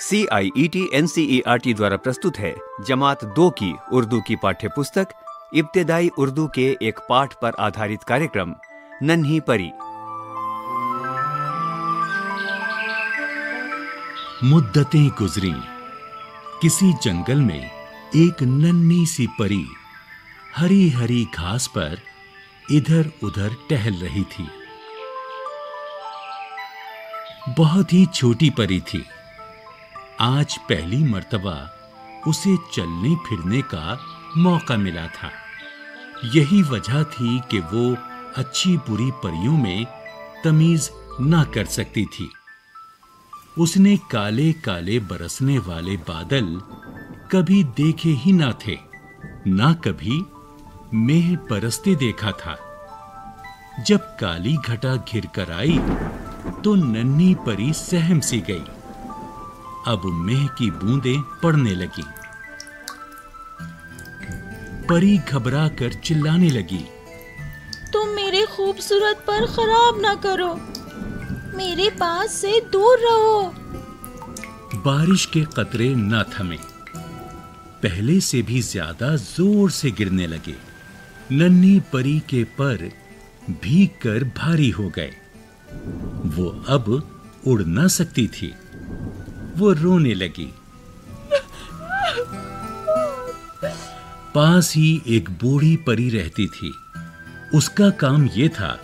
C I E T N C E R T द्वारा प्रस्तुत है जमात दो की उर्दू की पाठ्य पुस्तक इब्तदाई उर्दू के एक पाठ पर आधारित कार्यक्रम, नन्ही परी। मुद्दतें गुजरी। किसी जंगल में एक नन्ही सी परी हरी हरी घास पर इधर उधर टहल रही थी। बहुत ही छोटी परी थी। आज पहली मर्तबा उसे चलने फिरने का मौका मिला था। यही वजह थी कि वो अच्छी बुरी परियों में तमीज ना कर सकती थी। उसने काले काले बरसने वाले बादल कभी देखे ही ना थे, ना कभी मेह बरसते देखा था। जब काली घटा घिर कर आई तो नन्ही परी सहम सी गई। अब मेह की बूंदें पड़ने लगी। परी घबरा कर चिल्लाने लगी। तुम मेरे खूबसूरत पर खराब ना करो। मेरे पास से दूर रहो। बारिश के कतरे न थमे। पहले से भी ज़्यादा ज़ोर से गिरने लगे। नन्ही परी के पर भीग कर भारी हो गए। वो अब उड़ ना सकती थी। वो रोने लगी। पास ही एक बूढ़ी परी रहती थी। उसका काम यह था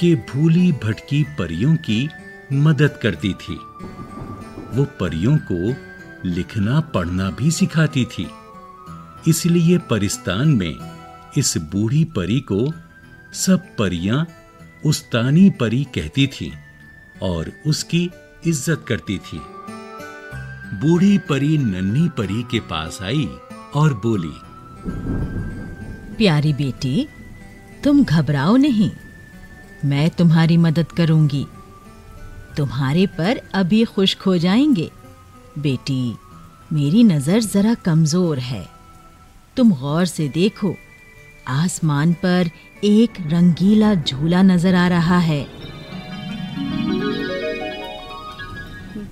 कि भूली भटकी परियों की मदद करती थी। वो परियों को लिखना, पढ़ना भी सिखाती थी। इसलिए परिस्तान में इस बूढ़ी परी को सब परियाँ उस्तानी परी कहती थी और उसकी इज़्ज़त करती थी। बूढ़ी परी नन्ही परी के पास आई और बोली, प्यारी बेटी, तुम घबराओ नहीं। मैं तुम्हारी मदद करूँगी। तुम्हारे पर अभी खुश्क हो जाएँगे। बेटी, मेरी नज़र जरा कमज़ोर है। तुम गौर से देखो, आसमान पर एक रंगीला झूला नज़र आ रहा है।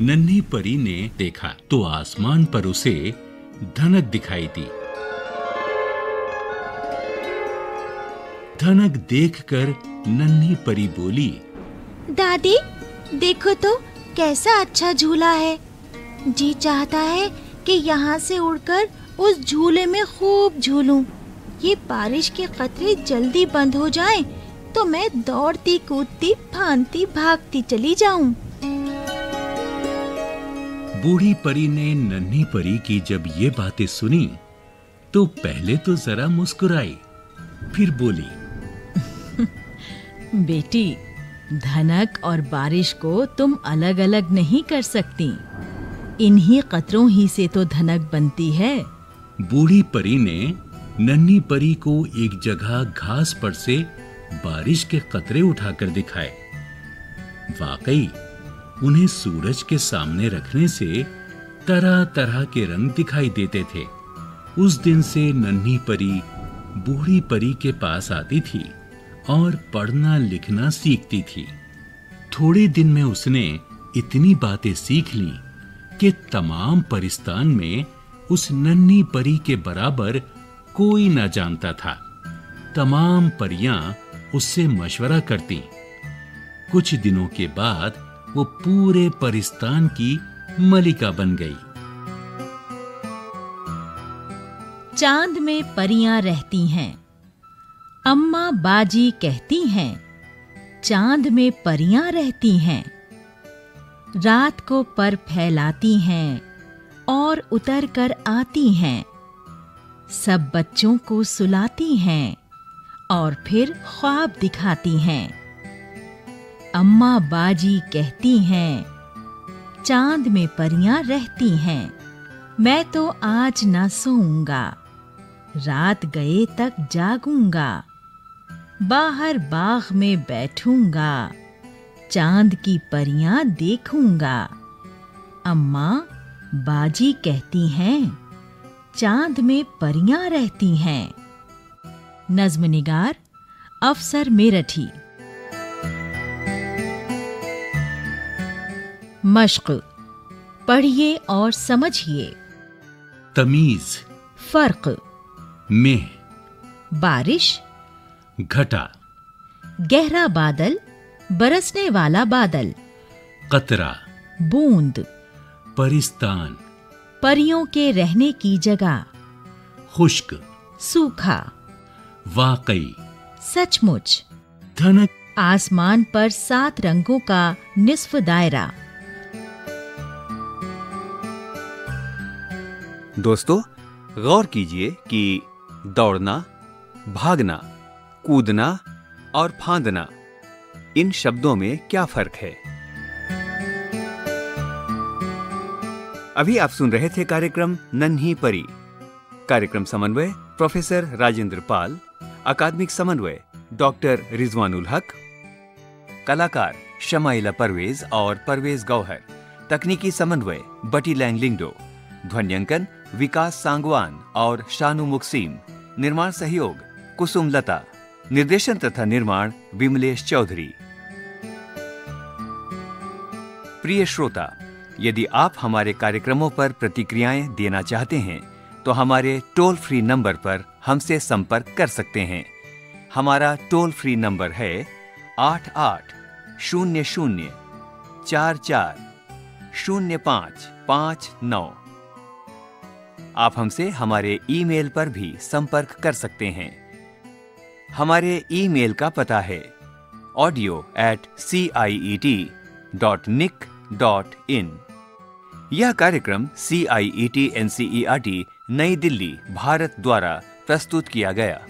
नन्ही परी ने देखा तो आसमान पर उसे धनक दिखाई दी धनक देखकर नन्ही परी बोली दादी देखो तो कैसा अच्छा झूला है जी चाहता है कि यहाँ से उड़कर उस झूले में खूब झूलूं। ये बारिश के कतरे जल्दी बंद हो जाएँ, तो मैं दौड़ती कूदती फांती भागती चली जाऊँ। बूढ़ी परी ने नन्ही परी की जब ये बातें सुनी तो पहले तो जरा मुस्कुराई फिर बोली बेटी धनक और बारिश को तुम अलग-अलग नहीं कर सकती। इन्हीं कतरों ही से तो धनक बनती है। बूढ़ी परी ने नन्ही परी को एक जगह घास पर से बारिश के कतरे उठाकर दिखाए। वाकई उन्हें सूरज के सामने रखने से तरह तरह के रंग दिखाई देते थे। उस दिन से नन्ही परी, बूढ़ी परी के पास आती थी और पढ़ना लिखना सीखती थी। थोड़े दिन में उसने इतनी बातें सीख ली कि तमाम परिस्तान में उस नन्ही परी के बराबर कोई ना जानता था। तमाम परियाँ उससे मशवरा करती। कुछ दिनों के बाद वो पूरे परिस्तान की मलिका बन गई। चाँद में परियाँ रहती हैं। अम्मा बाजी कहती हैं, चाँद में परियाँ रहती हैं। रात को पर फैलाती हैं और उतर कर आती हैं। सब बच्चों को सुलाती हैं और फिर ख्वाब दिखाती हैं। अम्मा बाजी कहती हैं, चाँद में परियाँ रहती हैं, मैं तो आज ना सोऊँगा, रात गए तक जागूँगा, बाहर बाग में बैठूँगा, चाँद की परियाँ देखूँगा। अम्मा बाजी कहती हैं, चाँद में परियाँ रहती हैं। नज्म निगार, अफसर मेरठी मश्क। पढ़िए और समझिए। तमीज। फ़र्क। में बारिश। घटा। गहरा बादल। बरसने वाला बादल। कतरा। बूंद। परिस्तान। परियों के रहने की जगह। खुश्क। सूखा। वाकई। सचमुच। धनक। आसमान पर सात रंगों का निस्फ दायरा। दोस्तों, गौर कीजिए कि दौड़ना, भागना, कूदना और फांदना, इन शब्दों में क्या फ़र्क है? अभी आप सुन रहे थे कार्यक्रम नन्ही परी। कार्यक्रम समन्वय प्रोफेसर राजेंद्र पाल, अकादमिक समन्वय डॉक्टर रिजवानुल हक, कलाकार शमाइला परवेज और परवेज गौहर, तकनीकी समन्वय बटी लैंग लिंगडो। ध्वन्यांकन विकास सांगवान और शानु मुक्सीम। निर्माण सहयोग कुसुम लता। निर्देशन तथा निर्माण विमलेश चौधरी। प्रिय श्रोता, यदि आप हमारे कार्यक्रमों पर प्रतिक्रियाएँ देना चाहते हैं तो हमारे टोल फ्री नंबर पर हमसे संपर्क कर सकते हैं। हमारा टोल फ्री नंबर है आठ आठ शून्य शून्य चार चार शून्य पाँच पाँच नौ। आप हमसे हमारे ईमेल पर भी संपर्क कर सकते हैं। हमारे ईमेल का पता है audio at C I E T dot nic dot in यह कार्यक्रम C I E T N C E R T नई दिल्ली, भारत द्वारा प्रस्तुत किया गया।